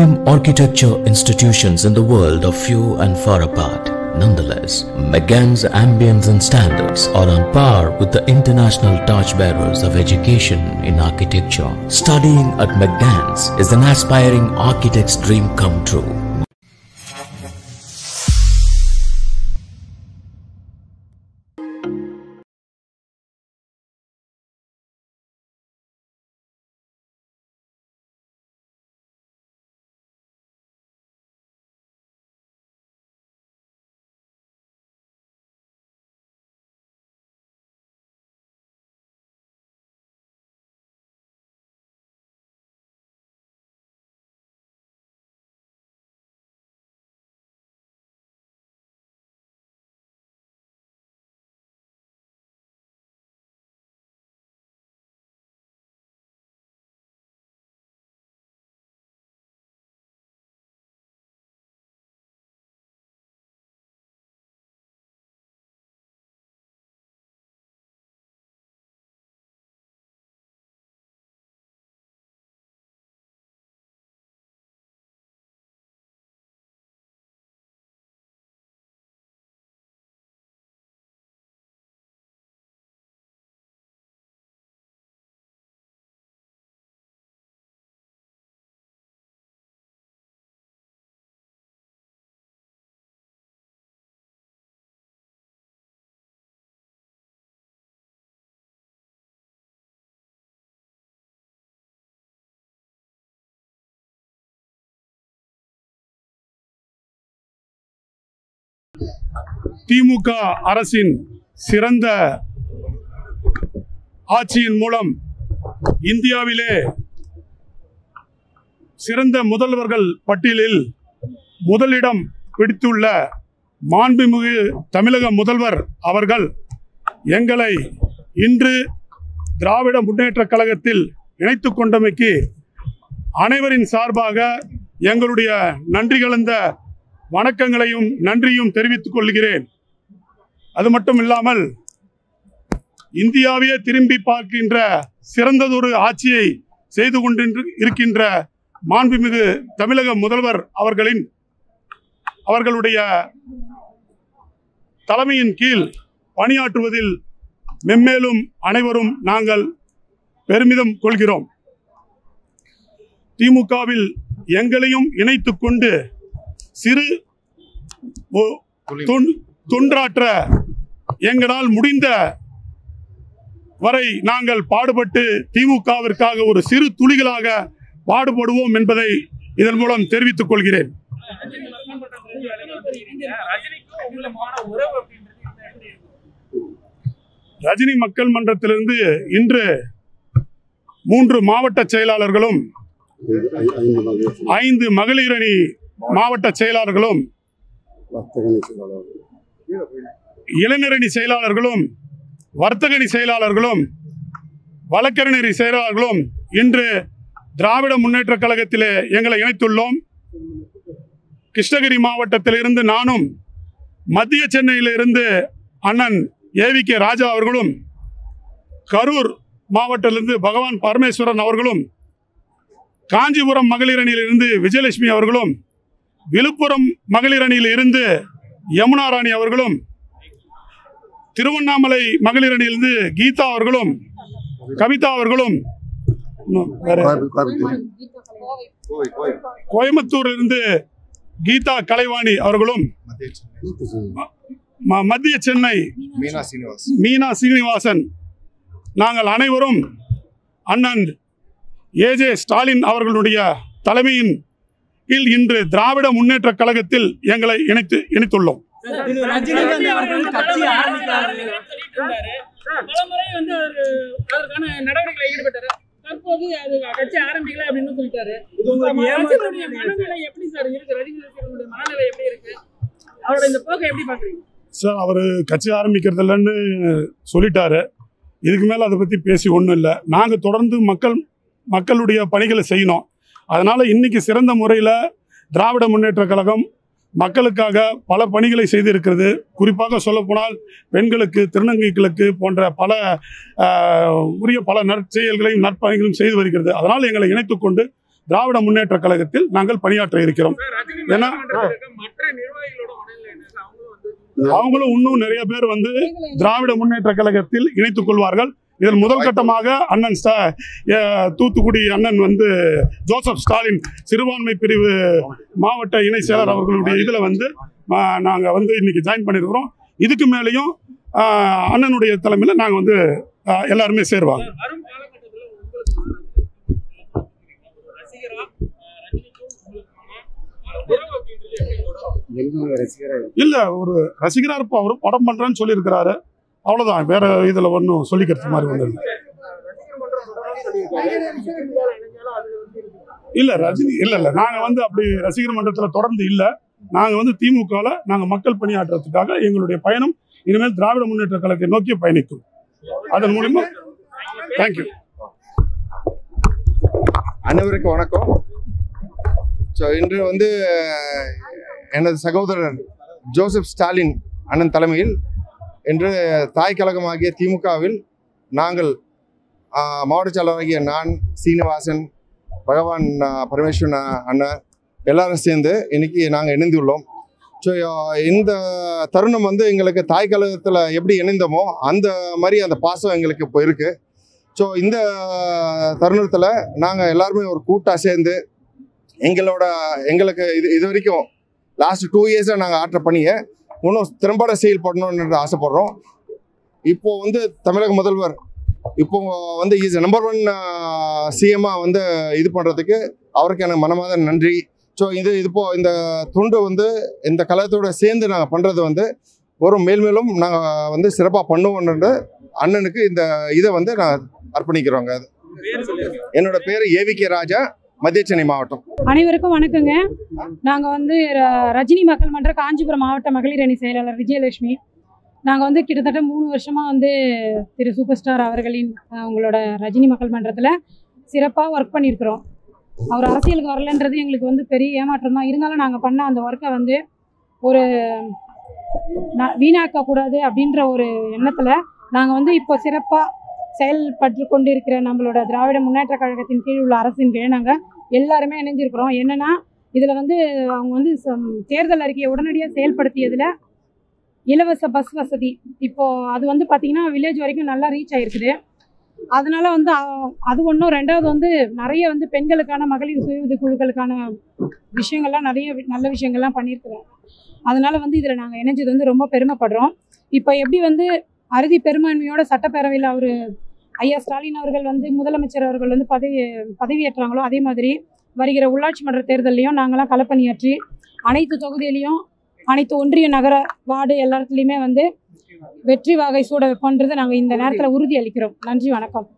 premium architecture institutions in the world are few and far apart. Nonetheless, McGann's ambience and standards are on par with the international torchbearers of education in architecture. Studying at McGann's is an aspiring architect's dream come true. திமுக அரசின் சிறந்த ஆட்சியின் மூலம் இந்தியாவிலே சிறந்த முதல்வர்கள் பட்டியலில் முதலிடம் பிடித்துள்ள மாண்புமிகு தமிழக முதல்வர் அவர்கள் எங்களை இன்று திராவிட முன்னேற்ற கழகத்தில் இணைத்து கொண்டமைக்கு அனைவரின் சார்பாக எங்களுடைய நன்றி கலந்த வணக்கங்களையும் நன்றியும் தெரிவித்துக் கொள்கிறேன். அது மட்டும் இல்லாமல் இந்தியாவையே திரும்பி பார்க்கின்ற சிறந்ததொரு ஆட்சியை செய்து கொண்டு இருக்கின்ற மாண்புமிகு தமிழக முதல்வர் அவர்களின் அவர்களுடைய தலைமையின் கீழ் பணியாற்றுவதில் மென்மேலும் அனைவரும் நாங்கள் பெருமிதம் கொள்கிறோம். திமுகவில் எங்களையும் இணைத்து கொண்டு சிறு தொன்றாற்ற எங்களால் முடிந்த வரை நாங்கள் பாடுபட்டு திமுகவிற்காக ஒரு சிறு துளிகளாக பாடுபடுவோம் என்பதை இதன் மூலம் தெரிவித்துக் கொள்கிறேன்? ரஜினி மக்கள் மன்றத்திலிருந்து இன்று மூன்று மாவட்ட செயலாளர்களும் ஐந்து மகளிர் அணி மாவட்ட செயலாளர்களும் இளைஞரணி செயலாளர்களும் வர்த்தகணி செயலாளர்களும் வழக்கறிஞர் செயலாளர்களும் இன்று திராவிட முன்னேற்ற கழகத்திலே எங்களை இணைத்துள்ளோம். கிருஷ்ணகிரி மாவட்டத்திலிருந்து நானும் மத்திய சென்னையிலிருந்து அண்ணன் ஏவி கே ராஜா அவர்களும் கரூர் மாவட்டத்திலிருந்து பகவான் பரமேஸ்வரன் அவர்களும் காஞ்சிபுரம் மகளிர் அணியிலிருந்து விஜயலட்சுமி அவர்களும் விழுப்புரம் மகளிர் அணியில் இருந்து யமுனா ராணி அவர்களும் திருவண்ணாமலை மகளிர் அணியிலிருந்து கீதா அவர்களும் கவிதா அவர்களும் இன்னும் வேற கோயம்புத்தூரிலிருந்து கீதா கலைவாணி அவர்களும் மத்திய சென்னை மீனா சீனிவாசன் நாங்கள் அனைவரும் அண்ணன் ஏஜே ஸ்டாலின் அவர்களுடைய தலைமையின் இன்று திராவிட முன்னேற்ற கழகத்தில் எங்களை இணைத்து இணைத்துள்ளோம். சார் இருக்கு? ரஜினி ரசிகர்களுடைய மனநிலை எப்படி இருக்கு? அவரோட இந்த போக்கை எப்படி பாக்குறீங்க சார் அவர் கட்சி ஆரம்பிக்கிறது இல்லைன்னு சொல்லிட்டாரு. இதுக்கு மேலே அதை பற்றி பேசி ஒன்றும் இல்லை. நாங்கள் தொடர்ந்து மக்கள் மக்களுடைய பணிகளை செய்யணும். அதனால் இன்னைக்கு சிறந்த முறையில் திராவிட முன்னேற்ற கழகம் மக்களுக்காக பல பணிகளை செய்திருக்கிறது. குறிப்பாக சொல்லப்போனால் பெண்களுக்கு திருநங்கைகளுக்கு போன்ற பல உரிய பல நற்செயல்களையும் நற்பணிகளையும் செய்து வருகிறது. அதனால் எங்களை இணைத்துக் கொண்டு திராவிட முன்னேற்ற கழகத்தில் நாங்கள் பணியாற்ற இருக்கிறோம். ஏன்னா மற்ற நிர்வாகிகளோட மனநிலை என்ன? சார்? அவங்களும் வந்து அவங்களும் இன்னும் நிறைய பேர் வந்து திராவிட முன்னேற்ற கழகத்தில் இணைத்துக் கொள்வார்கள். இதில் முதல் கட்டமாக அண்ணன் தூத்துக்குடி அண்ணன் வந்து ஜோசப் ஸ்டாலின் சிறுபான்மை பிரிவு மாவட்ட இணை செயலர் அவர்களுடைய இதில் வந்து நாங்கள் வந்து இன்னைக்கு ஜாயின் பண்ணியிருக்கிறோம். இதுக்கு மேலேயும் அண்ணனுடைய தலைமையில் நாங்கள் வந்து எல்லாருமே சேருவாங்க? இல்ல ஒரு ரசிகரா இருப்போம். அவரு படம் பண்றேன்னு சொல்லியிருக்கிறாரு. அவ்வளோதான் வேற இதில் ஒன்றும் சொல்லிக்கிறது மாதிரி ஒன்றும் இல்லை. ரஜினி இல்லை இல்லை. நாங்கள் வந்து அப்படி ரசிகர் மன்றத்தில் தொடர்ந்து இல்லை. நாங்கள் வந்து திமுகவில் நாங்கள் மக்கள் பணியாற்றுறதுக்காக எங்களுடைய பயணம் இனிமேல் திராவிட முன்னேற்ற கழகத்தை நோக்கி பயணிக்கும். அதன் மூலிமா தேங்க்யூ அனைவருக்கு வணக்கம். ஸோ இன்று வந்து எனது சகோதரர் ஜோசப் ஸ்டாலின் அண்ணன் தலைமையில் என்று தாய் கழகமாகிய திமுகவில் நாங்கள் மாவட்ட செயலாளராகிய நான் சீனிவாசன் பகவான் பரமேஸ்வரன் அண்ணன் எல்லாரும் சேர்ந்து இன்னைக்கு நாங்கள் இணைந்துள்ளோம். ஸோ இந்த தருணம் வந்து எங்களுக்கு தாய் கழகத்தில் எப்படி இணைந்தோமோ அந்த மாதிரி அந்த பாசம் எங்களுக்கு இப்போ இருக்குது ஸோ இந்த தருணத்தில் நாங்கள் எல்லாருமே ஒரு கூட்டாக சேர்ந்து எங்களோட எங்களுக்கு இது இது வரைக்கும் லாஸ்ட் டூ இயர்ஸாக நாங்கள் ஆற்ற பணியை இன்னும் திறம்பட செயல்படணும்னு ஆசைப்படுறோம். இப்போ வந்து தமிழக முதல்வர் இப்போ வந்து இஸ் நம்பர் ஒன் சிஎம்மாக வந்து இது பண்ணுறதுக்கு அவருக்கு எனக்கு மனமாத நன்றி. ஸோ இது இப்போ இந்த துண்டு வந்து இந்த கலத்தோடு சேர்ந்து நாங்கள் பண்ணுறது வந்து ஒரு மேல்மேலும் நாங்கள் வந்து சிறப்பாக பண்ணுவோன்ற அண்ணனுக்கு இந்த இதை வந்து நான் அர்ப்பணிக்கிறோங்க. பேர் சொல்லிருங்க. என்னோட பேர் ஏவிகே ராஜா. மத்திய சென்னை மாவட்டம். அனைவருக்கும் வணக்கங்க. நாங்கள் வந்து ர- ரஜினி மக்கள் மன்ற காஞ்சிபுரம் மாவட்ட மகளிர் அணி செயலாளர் விஜயலட்சுமி. நாங்கள் வந்து கிட்டத்தட்ட மூணு வருஷமாக வந்து திரு சூப்பர் ஸ்டார் அவர்களின் அவங்களோட உங்களோட ரஜினி மக்கள் மன்றத்தில் சிறப்பாக ஒர்க் பண்ணியிருக்கிறோம் அவர் அரசியலுக்கு வரலன்றது எங்களுக்கு வந்து பெரிய ஏமாற்றம் தான். இருந்தாலும் நாங்கள் பண்ண அந்த ஒர்க்கை வந்து ஒரு வீணாக்கக்கூடாது அப்படின்ற ஒரு எண்ணத்தில் நாங்கள் வந்து இப்போ சிறப்பாக செயல்பட்டு கொண்டிருக்கிற நம்மளோட திராவிட முன்னேற்ற கழகத்தின் கீழ் உள்ள அரசின் கீழ் நாங்கள் எல்லாருமே இணைஞ்சிருக்கிறோம். என்னென்னா இதில் வந்து அவங்க வந்து சம்- தேர்தல் அறிக்கையை உடனடியாக செயல்படுத்தியதில் இலவச பஸ் வசதி. இப்போது அது வந்து பார்த்திங்கன்னா வில்லேஜ் வரைக்கும் நல்லா ரீச் ஆகிருக்குது அதனால் வந்து அது ஒன்றும் ரெண்டாவது வந்து நிறைய வந்து பெண்களுக்கான மகளிர் சுய உதவி குழுக்களுக்கான விஷயங்கள்லாம் நிறைய வி- நல்ல விஷயங்கள்லாம் பண்ணியிருக்கிறோம். அதனால் வந்து இதில் நாங்கள் இணைஞ்சது வந்து ரொம்ப பெருமைப்படுறோம். இப்போ எப்படி வந்து அறுதி பெரும்பான்மையோட சட்டப்பேரவையில் அவர் ஐயா ஸ்டாலின் அவர்கள் வந்து முதலமைச்சர் அவர்கள் வந்து பதவி பதவியேற்றாங்களோ அதே மாதிரி வருகிற உள்ளாட்சி மன்ற தேர்தலையும் நாங்களாம் களப்பணியாற்றி அனைத்து தொகுதியிலையும் அனைத்து ஒன்றிய நகர வார்டு எல்லாத்துலேயுமே வந்து வெற்றி வாகை சூட வைப்போன்றதை நாங்கள் இந்த நேரத்தில் உறுதி அளிக்கிறோம் நன்றி வணக்கம்.